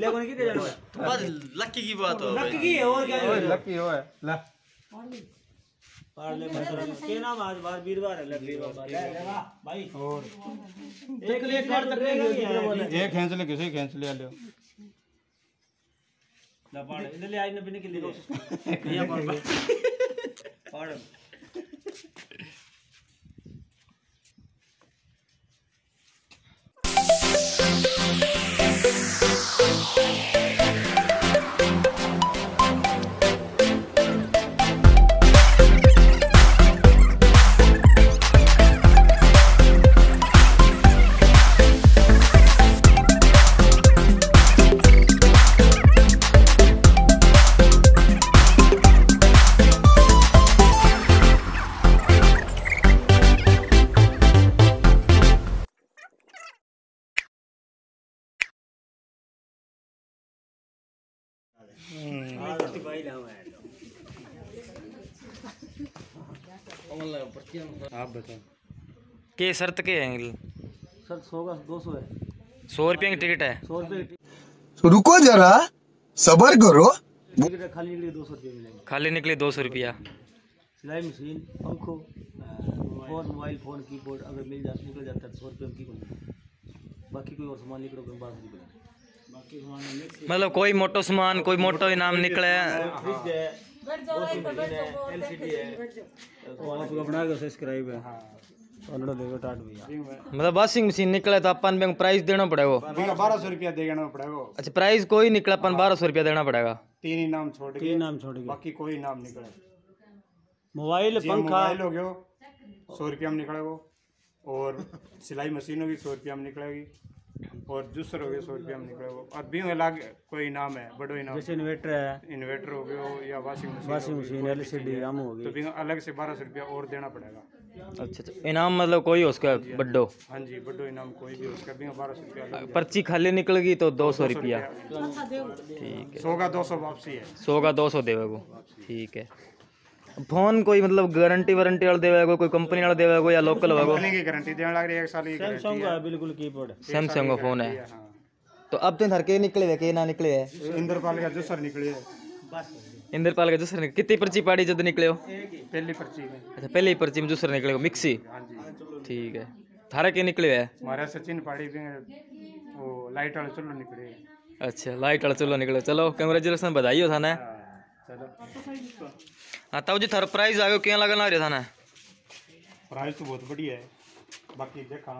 देखो नहीं कितने जाना बस लक्की की बात हो लकी की है और क्या है? लकी हो है ला पार्ले में तो के नाम आज बार वीरवार है लकी। बाबा ले ले भाई। और? एक ले कर तक नहीं ये खेच ले किसी खेच ले लियो ला पाड़। इधर ले आज न बिने के लिए। ये पाड़। पाड़। आप बताओ। के शर्त के है सर सौ का दो सौ है। सौ रुपये की टिकट है। सौ रुपये रुको जरा सबर करो। खाली लिए दो सौ रुपये खाली निकले दो सौ रुपया। सिलाई मशीन पंखो फ़ोन मोबाइल फ़ोन कीबोर्ड अगर मिल जाता निकल जाता है तो सौ रुपये की बाकी कोई और सामान निकलो तो बाहर निकले सामान मतलब कोई मोटो सामान कोई मोटो इनाम निकले है? है है। तो सब्सक्राइब है भैया मतलब वॉशिंग मशीन निकले तो अपन बैंक प्राइस देना पड़ेगा। बारह सौ रुपया देना पड़ेगा। अच्छा प्राइस कोई निकला अपन बारह सौ रुपया देना पड़ेगा। तीन ही नाम छोड़ तीन नाम छोड़ के। बाकी कोई नाम निकले मोबाइल पंखा। मोबाइल हो गयो सौ रुपया में निकलेगा और सिलाई मशीन होगी सौ रुपया में निकलेगी। और जूसर हो गया सौ रुपया में निकलेगा और भी अलग कोई इनाम है बड़ो इनाम जैसे इन्वर्टर है। इन्वर्टर हो गया या washing machine washing machine LCD आम हो। तो गई। भी अलग से बारह सौ रुपया और देना पड़ेगा। अच्छा अच्छा इनाम मतलब कोई हो उसका बड्डो? हाँ जी बड्डो इनाम कोई भी उसका भी बारह सौ रुपया। पर्ची खाली निकल गई तो दो सौ रुपया। ठीक है। सौ का दो सौ वापसी है। सौ का दो सौ देवे को ठीक है। फ़ोन कोई मतलब गारंटी वारंटी वाला देवे को कोई कंपनी वाला देवे को या लोकल होगा कंपनी की गारंटी देने लग रही है एक साल की गारंटी सैमसंग का बिल्कुल कीबोर्ड सैमसंग का फ़ोन है। है हाँ। तो अब तो थर के निकले हुए के ना निकले है इंद्रपाल का जूसर निकली है। इंद्रपाल के दूसरे निकले कितनी पर्ची पाड़ी जब निकले हो? पहली पर्ची में। अच्छा पहले ही पर्ची में दूसरे निकले हो मिक्सी? हाँ जी। ठीक है। थारे के निकले है हमारा सचिन पाड़ी भी वो लाइट वाले चलो निकले अच्छा लाइट वाला चलो निकले चलो कंग्रेचुलेसन बधाई हो थाने। चलो। हाँ जी थारा प्राइस आयो गयो क्या लगन लग रहा थाने? प्राइस तो बहुत बढ़िया है। बाकी देखा